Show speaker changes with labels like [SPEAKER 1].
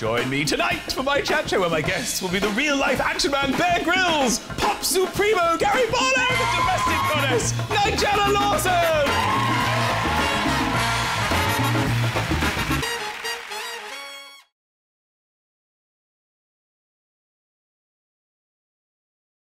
[SPEAKER 1] Join me tonight for my chat show where my guests will be the real-life action man Bear Grylls, Pop Supremo Gary Barlow, the domestic goddess Nigella Lawson,